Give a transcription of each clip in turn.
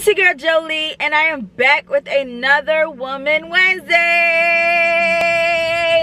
It's your girl Jolie, and I am back with another Woman Wednesday.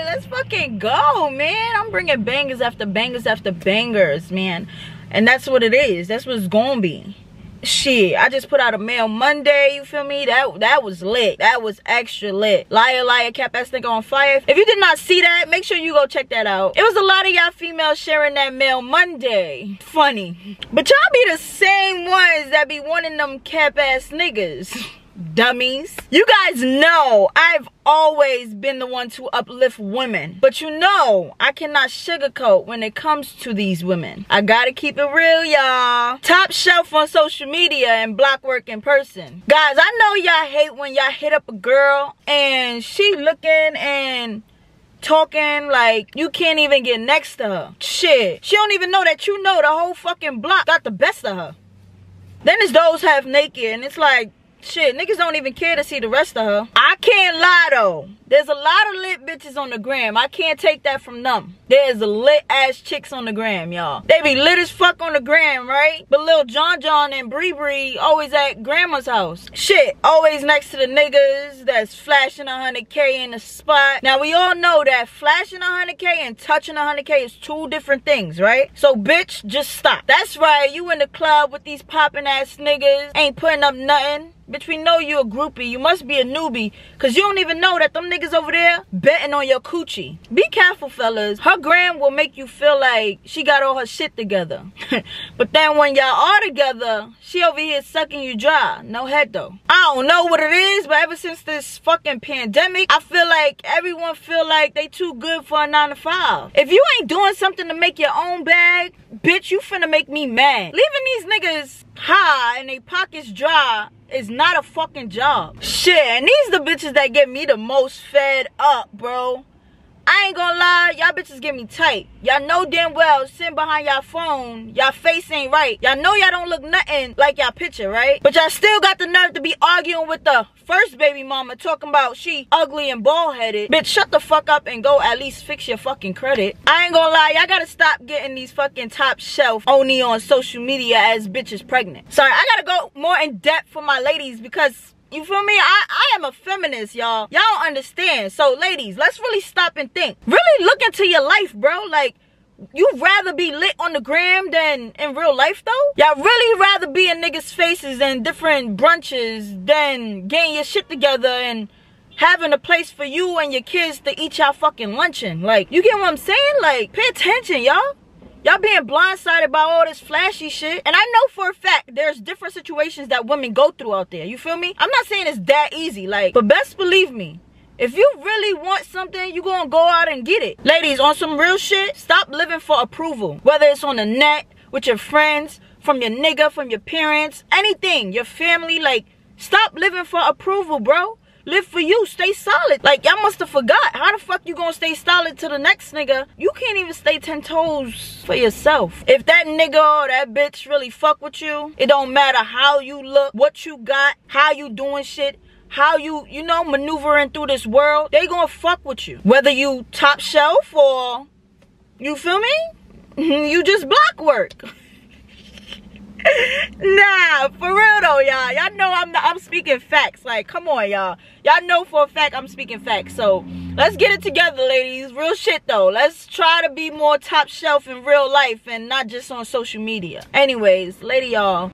Let's fucking go, man. I'm bringing bangers after bangers after bangers, man. And that's what it is. That's what it's gonna be shit i just put out a male monday you feel me? That that was lit. That was extra lit. Liar liar kept that nigga on fire. If you did not see that make sure you go check that out. It was a lot of y'all females sharing that male monday. Funny. But y'all be the same ones that be wanting them cap ass niggas dummies. You guys know I've always been the one to uplift women. But you know, I cannot sugarcoat when it comes to these women. I gotta keep it real, y'all. Top shelf on social media and block work in person. Guys, I know y'all hate when y'all hit up a girl and she looking and talking like you can't even get next to her. Shit. She don't even know that you know the whole fucking block got the best of her. Then it's those half naked and it's like Shit, niggas don't even care to see the rest of her. I can't lie though. There's a lot of lit bitches on the gram. I can't take that from them. There's a lit ass chicks on the gram, y'all. They be lit as fuck on the gram, right? But little John John and Bree Bree always at grandma's house. Shit, always next to the niggas that's flashing 100k in the spot. Now we all know that flashing 100k and touching 100k is two different things, right? So bitch, just stop. That's right, you in the club with these popping ass niggas, ain't putting up nothing. Bitch, we know you a groupie. You must be a newbie. Cause you don't even know that them niggas over there betting on your coochie. Be careful, fellas. Her gram will make you feel like she got all her shit together. but then when y'all are together, she over here sucking you dry. No head though. I don't know what it is, but ever since this fucking pandemic, I feel like everyone feel like they too good for a 9 to 5. If you ain't doing something to make your own bag, bitch, you finna make me mad. Leaving these niggas high and they pockets dry is not a fucking job. Shit, and these the bitches that get me the most fed up, bro. I ain't gonna lie, y'all bitches get me tight. Y'all know damn well sitting behind y'all phone, y'all face ain't right. Y'all know y'all don't look nothing like y'all picture, right? But y'all still got the nerve to be arguing with the first baby mama talking about she ugly and bald headed. Bitch, shut the fuck up and go at least fix your fucking credit. I ain't gonna lie, y'all gotta stop getting these fucking top shelf only on social media as bitches pregnant. Sorry, I gotta go more in depth for my ladies because you feel me? I, I am a feminist, y'all. Y'all understand. So, ladies, let's really stop and think. Really look into your life, bro. Like, you'd rather be lit on the gram than in real life, though? Y'all really rather be in niggas' faces and different brunches than getting your shit together and having a place for you and your kids to eat y'all fucking luncheon. Like, you get what I'm saying? Like, pay attention, y'all. Y'all being blindsided by all this flashy shit. And I know for a fact there's different situations that women go through out there. You feel me? I'm not saying it's that easy. Like, but best believe me, if you really want something, you gonna go out and get it. Ladies, on some real shit, stop living for approval. Whether it's on the net, with your friends, from your nigga, from your parents, anything, your family, like, stop living for approval, bro. Live for you. Stay solid. Like, y'all must have forgot. How the fuck you gonna stay solid to the next nigga? You can't even stay 10 toes for yourself. If that nigga or that bitch really fuck with you, it don't matter how you look, what you got, how you doing shit, how you, you know, maneuvering through this world, they gonna fuck with you. Whether you top shelf or, you feel me? you just block work. nah, for real though, y'all. Y'all know I'm not, I'm speaking facts. Like, come on, y'all. Y'all know for a fact I'm speaking facts. So let's get it together, ladies. Real shit though. Let's try to be more top shelf in real life and not just on social media. Anyways, lady y'all.